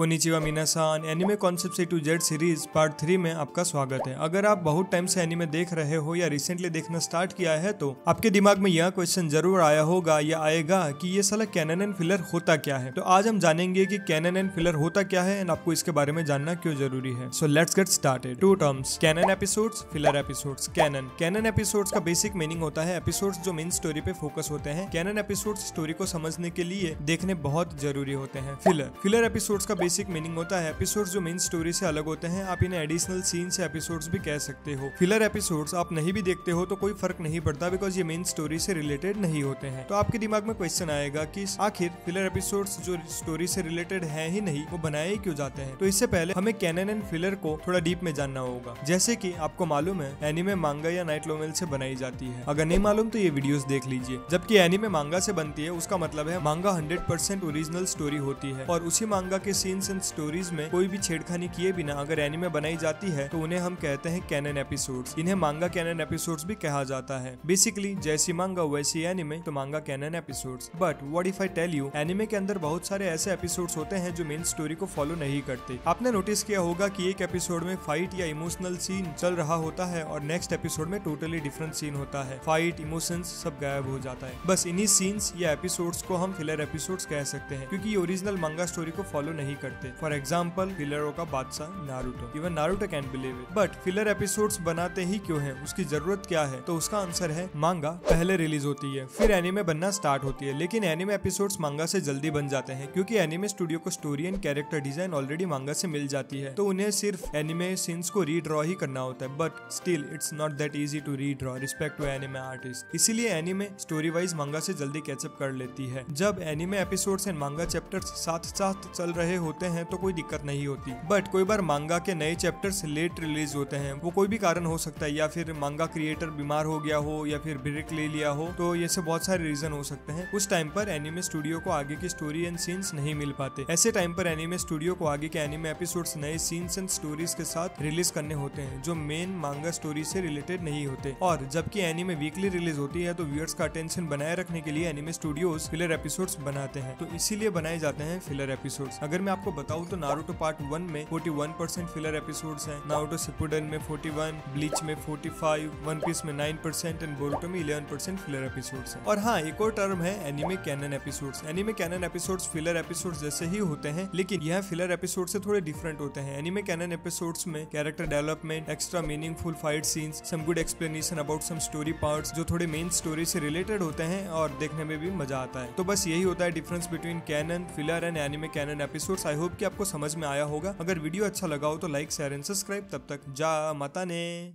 Konnichiwa, मीनासान, anime concept से to Z series part three में आपका स्वागत है। अगर आप बहुत टाइम से एनिमे देख रहे हो या रिसेंटली देखना स्टार्ट किया है तो आपके दिमाग में यह क्वेश्चन ज़रूर आया होगा या आएगा कि ये साला कैनन एंड फिलर होता क्या है। तो आज हम जानेंगे कि कैनन एंड फिलर होता क्या है एंड आपको इसके बारे में जानना क्यों ज़रूरी है। So let's get started two terms canon episodes filler episode canon canon episode का बेसिक मीनिंग होता है एपिसोड जो मेन स्टोरी पे फोकस होते हैं। कैनन एपिसोड स्टोरी को समझने के लिए देखने बहुत ज़रूरी होते हैं। फिलर फिलर एपिसोड का बेसिक मीनिंग होता है। एपिसोड्स जो मेन स्टोरी से अलग होते हैं, आप इन्हें एडिशनल सीन्स या एपिसोड्स भी कह सकते हो। फिलर एपिसोड्स आप नहीं भी देखते हो तो कोई फ़र्क नहीं पड़ता बिकॉज़ ये मेन स्टोरी से रिलेटेड नहीं होते हैं। तो आपके दिमाग में क्वेश्चन आएगा कि आखिर फिलर एपिसोड्स जो स्टोरी से रिलेटेड है ही नहीं, वो बनाए क्यों जाते हैं? तो इससे पहले हमें कैनन एंड फिलर को थोड़ा डीप में जानना होगा। जैसे की आपको मालूम है एनिमे मांगा या नाइट लोमेल से बनाई जाती है। अगर नहीं मालूम तो ये वीडियोस देख लीजिए। जबकि एनिमे मांगा से बनती है, उसका मतलब है मांगा 100% ओरिजिनल स्टोरी होती है। और उसी मांगा के सीन्स एंड स्टोरीज में कोई भी छेड़खानी किए बिना अगर एनिमे बनाई जाती है तो उन्हें हम कहते हैं कैनन एपिसोड्स इन्हें मांगा कैनन एपिसोड्स भी कहा जाता है। बेसिकली जैसी मांगा वैसी एनिमे तो manga canon episodes but what if I tell you anime के अंदर बहुत सारे ऐसे एपिसोड्स होते हैं जो मेन स्टोरी को फॉलो नहीं करते। आपने नोटिस किया होगा कि एक एपिसोड में फाइट या इमोशनल सीन चल रहा होता है और नेक्स्ट एपिसोड में टोटली डिफरेंट सीन होता है। फाइट इमोशंस सब गायब हो जाता है। बस इन्हीं सीन्स या एपिसोड्स को हम फिलर एपिसोड्स कह सकते हैं, क्योंकि ओरिजिनल मांगा स्टोरी को फॉलो नहीं करते फॉर एग्ज़ाम्पल फिलरों का बादशाह Naruto even Naruto can believe it but filler episodes बनाते ही क्यों है? उसकी ज़रूरत क्या है? तो उसका आंसर है मांगा पहले रिलीज़ होती है। फिर एनिमे बनना स्टार्ट होती है। लेकिन एनिमे एपिसोड्स मांगा से जल्दी बन जाते हैं। क्योंकि एनिमे स्टूडियो को story and character design already manga से मिल जाती है। तो उन्हें सिर्फ़ एनिमे सीन्स को रीड्रॉ ही करना होता है। But still it's not that easy to redraw respect to anime artist इसीलिए एनिमे स्टोरी वाइज मांगा से जल्दी कैचअप कर लेती है। जब anime episodes and manga chapters साथ साथ चल रहे होते हैं तो कोई दिक्कत नहीं होती। बट कोई बार मांगा के नए चैप्टर्स लेट रिलीज़ होते हैं, वो कोई भी कारण हो सकता है, या फिर मांगा क्रिएटर बीमार हो गया हो, या फिर ब्रेक ले लिया हो तो सब बहुत सारे रीजन हो सकते हैं। उस टाइम पर एनिमे स्टूडियो को आगे की स्टोरी एंड सीन्स नहीं मिल पाते। ऐसे टाइम पर एनिमे स्टूडियो को आगे के एनिमे एपिसोड्स नए सीन्स एंड स्टोरीज के साथ रिलीज़ करने होते हैं, जो मेन मांगा स्टोरी से रिलेटेड नहीं होते। और जबकि एनिमे वीकली रिलीज़ होती है तो व्यूअर्स का अटेंशन बनाए रखने के लिए एनिमे स्टूडियोज फिलर एपिसोड्स बनाते हैं। तो इसीलिए बनाए जाते हैं फिलर एपिसोड्स अगर मैं आपको बताऊँ तो नारुतो पार्ट वन में 41 परसेंट फिलर एपिसोड्स हैं। नारुतो शिपुडन में 41 ब्लीच में 45 वन पीस में 9 परसेंट एंड बोरुटो में 11 परसेंट फिलर एपिसोड है। और हाँ एक और टर्म है anime canon episodes anime canon episodes filler episodes जैसे ही होते हैं, लेकिन यह फिलर एपिसोड से थोड़े डिफरेंट होते हैं। एनिमे कैनन एपिसोड्स में character development extra meaningful fight scenes some good explanation about some story parts जो थोड़े मेन स्टोरी से रिलेटेड होते हैं और देखने में भी मज़ा आता है। तो बस यही होता है difference between canon filler and anime canon episodes I hope कि आपको समझ में आया होगा। अगर वीडियो अच्छा लगा हो तो लाइक शेयर एंड सब्सक्राइब तब तक जा माता ने।